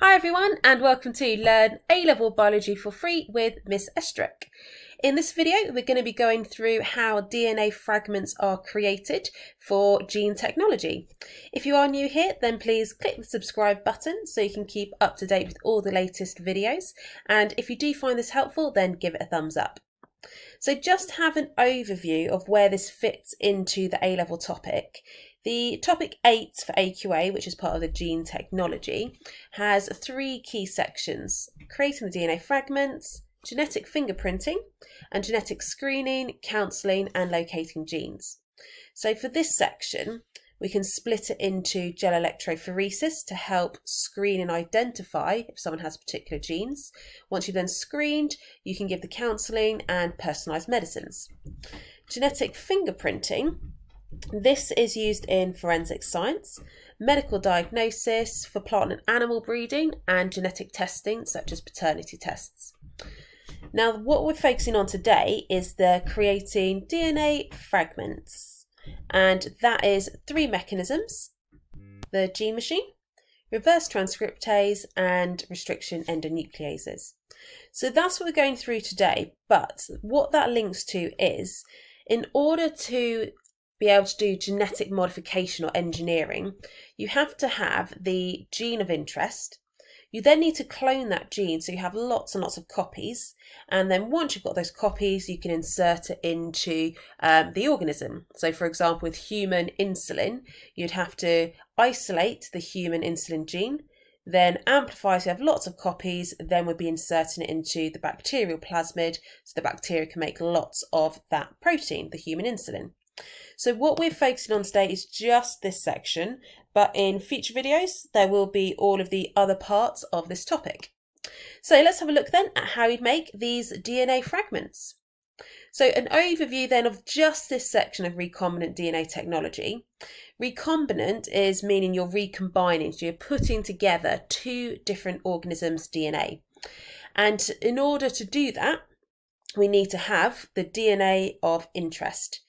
Hi everyone and welcome to Learn A-Level Biology for Free with Miss Estruch. In this video we're going to be going through how DNA fragments are created for gene technology. If you are new here then please click the subscribe button so you can keep up to date with all the latest videos and if you do find this helpful then give it a thumbs up. So just have an overview of where this fits into the A-level topic. The topic 8 for AQA, which is part of the gene technology, has three key sections creating the DNA fragments, genetic fingerprinting, and genetic screening, counselling, and locating genes. So for this section, we can split it into gel electrophoresis to help screen and identify if someone has particular genes. Once you've then screened, you can give the counselling and personalised medicines. Genetic fingerprinting this is used in forensic science, medical diagnosis for plant and animal breeding, and genetic testing, such as paternity tests. Now, what we're focusing on today is the creating DNA fragments, and that is three mechanisms the gene machine, reverse transcriptase, and restriction endonucleases. So that's what we're going through today, but what that links to is in order to be able to do genetic modification or engineering, you have to have the gene of interest. You then need to clone that gene so you have lots and lots of copies. And then once you've got those copies, you can insert it into um, the organism. So, for example, with human insulin, you'd have to isolate the human insulin gene, then amplify so you have lots of copies, then we'd be inserting it into the bacterial plasmid so the bacteria can make lots of that protein, the human insulin. So what we're focusing on today is just this section, but in future videos, there will be all of the other parts of this topic. So let's have a look then at how we make these DNA fragments. So an overview then of just this section of recombinant DNA technology. Recombinant is meaning you're recombining, so you're putting together two different organisms' DNA. And in order to do that, we need to have the DNA of interest.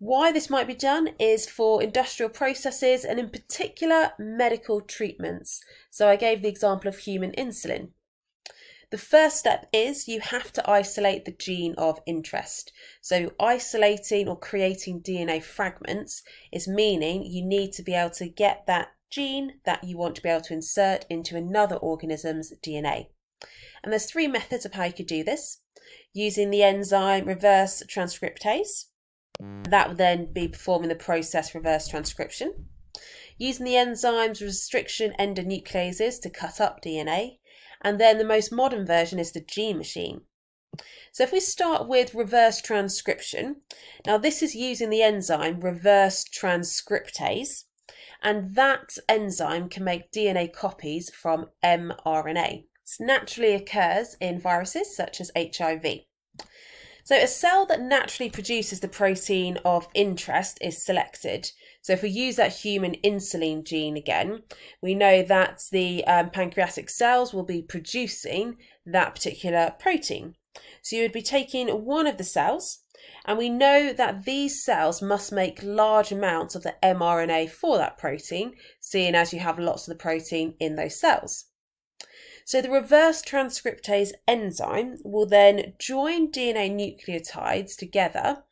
Why this might be done is for industrial processes and in particular medical treatments. So I gave the example of human insulin. The first step is you have to isolate the gene of interest. So isolating or creating DNA fragments is meaning you need to be able to get that gene that you want to be able to insert into another organism's DNA. And there's three methods of how you could do this. Using the enzyme reverse transcriptase, that would then be performing the process reverse transcription. Using the enzymes restriction endonucleases to cut up DNA. And then the most modern version is the gene machine. So if we start with reverse transcription, now this is using the enzyme reverse transcriptase, and that enzyme can make DNA copies from mRNA. This naturally occurs in viruses such as HIV. So a cell that naturally produces the protein of interest is selected. So if we use that human insulin gene again, we know that the um, pancreatic cells will be producing that particular protein. So you would be taking one of the cells, and we know that these cells must make large amounts of the mRNA for that protein, seeing as you have lots of the protein in those cells. So the reverse transcriptase enzyme will then join DNA nucleotides together,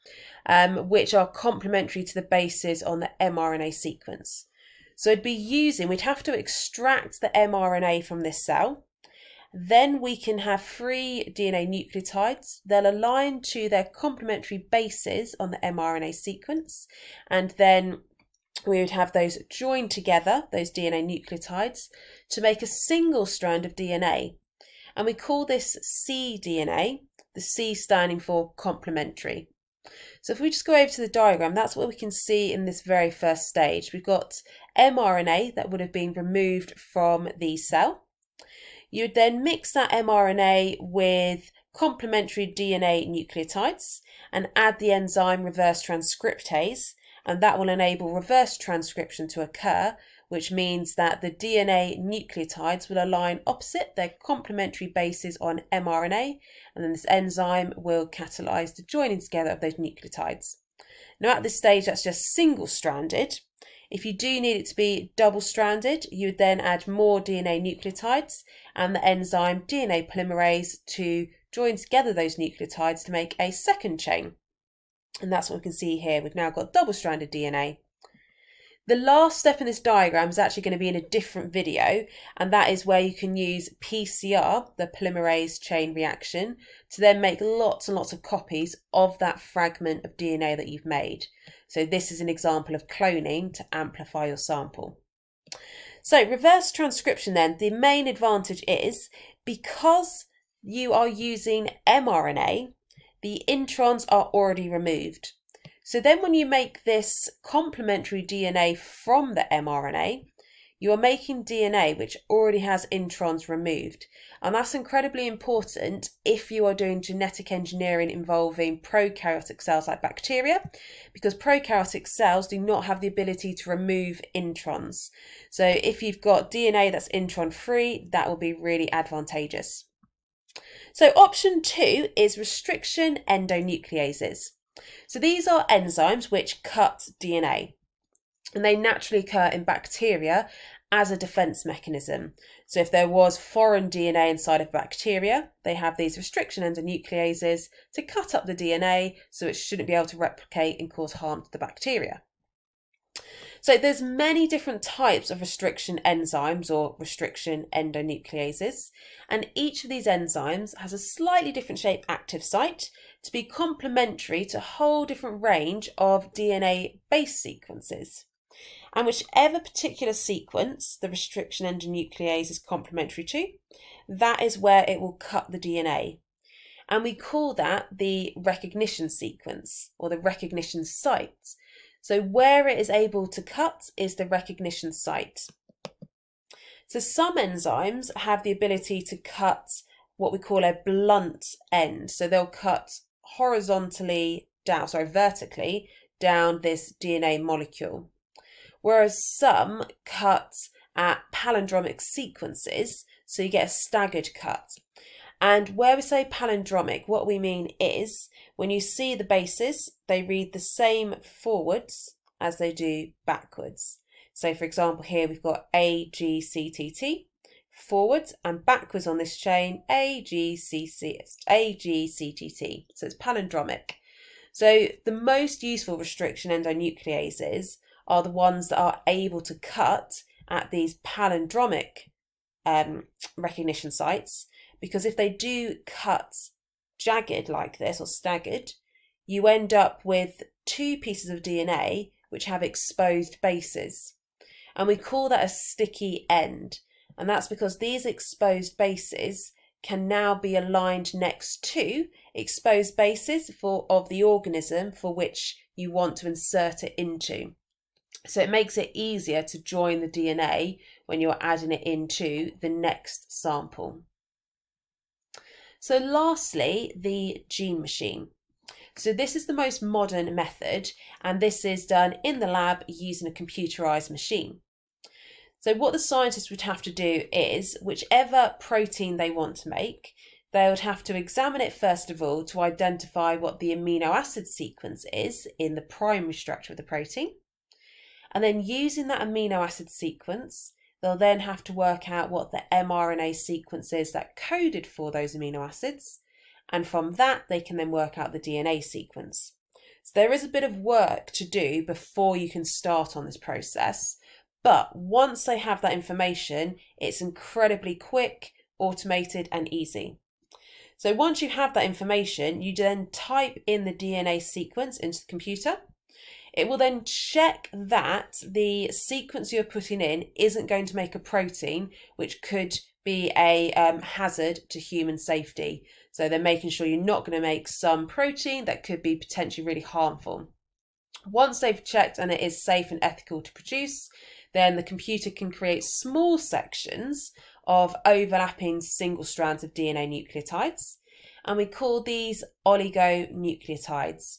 um, which are complementary to the bases on the mRNA sequence. So it'd be using, we'd have to extract the mRNA from this cell. Then we can have free DNA nucleotides. They'll align to their complementary bases on the mRNA sequence. And then we would have those joined together, those DNA nucleotides, to make a single strand of DNA. And we call this cDNA, the C standing for complementary. So if we just go over to the diagram, that's what we can see in this very first stage. We've got mRNA that would have been removed from the cell. You would then mix that mRNA with complementary DNA nucleotides and add the enzyme reverse transcriptase and that will enable reverse transcription to occur, which means that the DNA nucleotides will align opposite their complementary bases on mRNA, and then this enzyme will catalyse the joining together of those nucleotides. Now, at this stage, that's just single stranded. If you do need it to be double stranded, you would then add more DNA nucleotides and the enzyme DNA polymerase to join together those nucleotides to make a second chain. And that's what we can see here. We've now got double stranded DNA. The last step in this diagram is actually going to be in a different video, and that is where you can use PCR, the polymerase chain reaction, to then make lots and lots of copies of that fragment of DNA that you've made. So this is an example of cloning to amplify your sample. So reverse transcription then, the main advantage is because you are using mRNA, the introns are already removed. So then when you make this complementary DNA from the mRNA, you are making DNA which already has introns removed. And that's incredibly important if you are doing genetic engineering involving prokaryotic cells like bacteria, because prokaryotic cells do not have the ability to remove introns. So if you've got DNA that's intron free, that will be really advantageous. So option two is restriction endonucleases. So these are enzymes which cut DNA and they naturally occur in bacteria as a defense mechanism. So if there was foreign DNA inside of bacteria, they have these restriction endonucleases to cut up the DNA so it shouldn't be able to replicate and cause harm to the bacteria. So there's many different types of restriction enzymes or restriction endonucleases, and each of these enzymes has a slightly different shape active site to be complementary to a whole different range of DNA base sequences. And whichever particular sequence the restriction endonuclease is complementary to, that is where it will cut the DNA. And we call that the recognition sequence or the recognition site so where it is able to cut is the recognition site. So some enzymes have the ability to cut what we call a blunt end. So they'll cut horizontally down, sorry, vertically down this DNA molecule. Whereas some cut at palindromic sequences, so you get a staggered cut. And where we say palindromic, what we mean is when you see the bases, they read the same forwards as they do backwards. So for example, here we've got A, G, C, T, T, forwards and backwards on this chain, A, G, C, C, A, G, C, T, T. So it's palindromic. So the most useful restriction endonucleases are the ones that are able to cut at these palindromic um, recognition sites because if they do cut jagged like this or staggered, you end up with two pieces of DNA which have exposed bases. And we call that a sticky end. And that's because these exposed bases can now be aligned next to exposed bases for of the organism for which you want to insert it into. So it makes it easier to join the DNA when you're adding it into the next sample. So lastly, the gene machine. So this is the most modern method and this is done in the lab using a computerized machine. So what the scientists would have to do is whichever protein they want to make, they would have to examine it first of all to identify what the amino acid sequence is in the primary structure of the protein. And then using that amino acid sequence, They'll then have to work out what the mRNA sequence is that coded for those amino acids, and from that they can then work out the DNA sequence. So there is a bit of work to do before you can start on this process, but once they have that information, it's incredibly quick, automated, and easy. So once you have that information, you then type in the DNA sequence into the computer it will then check that the sequence you're putting in isn't going to make a protein, which could be a um, hazard to human safety. So they're making sure you're not going to make some protein that could be potentially really harmful. Once they've checked and it is safe and ethical to produce, then the computer can create small sections of overlapping single strands of DNA nucleotides. And we call these oligonucleotides.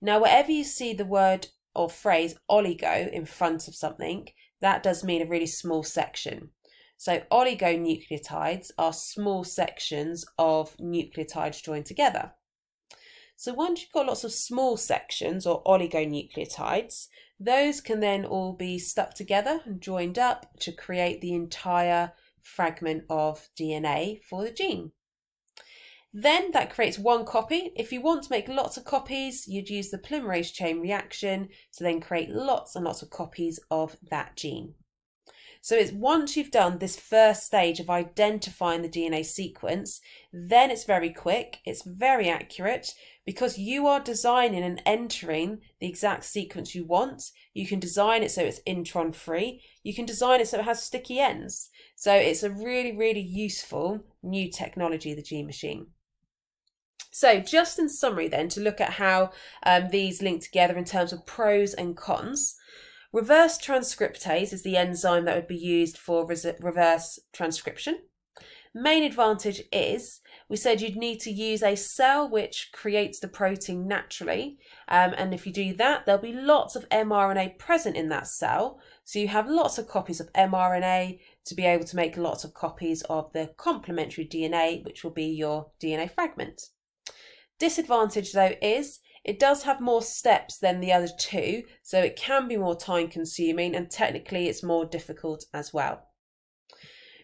Now, wherever you see the word or phrase oligo in front of something, that does mean a really small section. So oligonucleotides are small sections of nucleotides joined together. So once you've got lots of small sections or oligonucleotides, those can then all be stuck together and joined up to create the entire fragment of DNA for the gene. Then that creates one copy. If you want to make lots of copies, you'd use the polymerase chain reaction to then create lots and lots of copies of that gene. So it's once you've done this first stage of identifying the DNA sequence, then it's very quick, it's very accurate because you are designing and entering the exact sequence you want. You can design it so it's intron free. You can design it so it has sticky ends. So it's a really, really useful new technology, the Gene Machine. So, just in summary, then, to look at how um, these link together in terms of pros and cons. Reverse transcriptase is the enzyme that would be used for reverse transcription. Main advantage is we said you'd need to use a cell which creates the protein naturally. Um, and if you do that, there'll be lots of mRNA present in that cell. So you have lots of copies of mRNA to be able to make lots of copies of the complementary DNA, which will be your DNA fragment. Disadvantage though is it does have more steps than the other two, so it can be more time consuming and technically it's more difficult as well.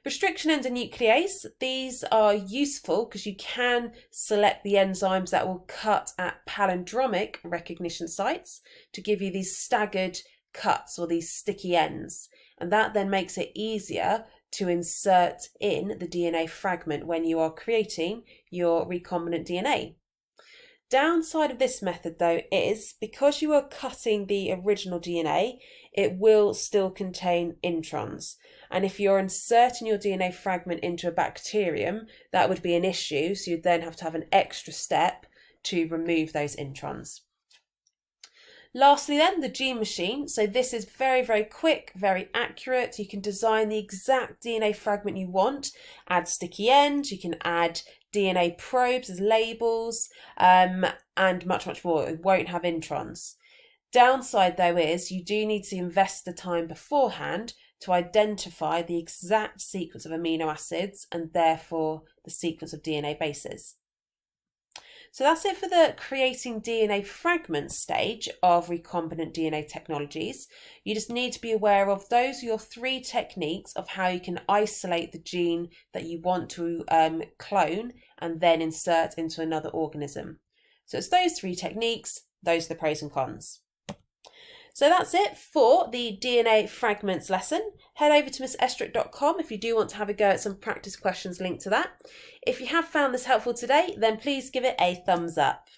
Restriction endonuclease, these are useful because you can select the enzymes that will cut at palindromic recognition sites to give you these staggered cuts or these sticky ends. And that then makes it easier to insert in the DNA fragment when you are creating your recombinant DNA. Downside of this method though is because you are cutting the original DNA, it will still contain introns. And if you're inserting your DNA fragment into a bacterium, that would be an issue. So you'd then have to have an extra step to remove those introns. Lastly then, the gene machine. So this is very, very quick, very accurate. You can design the exact DNA fragment you want, add sticky ends, you can add DNA probes as labels, um, and much, much more. It won't have introns. Downside, though, is you do need to invest the time beforehand to identify the exact sequence of amino acids and therefore the sequence of DNA bases. So that's it for the creating DNA fragments stage of recombinant DNA technologies. You just need to be aware of those are your three techniques of how you can isolate the gene that you want to um, clone and then insert into another organism. So it's those three techniques, those are the pros and cons. So that's it for the DNA fragments lesson. Head over to missestruch.com if you do want to have a go at some practice questions linked to that. If you have found this helpful today, then please give it a thumbs up.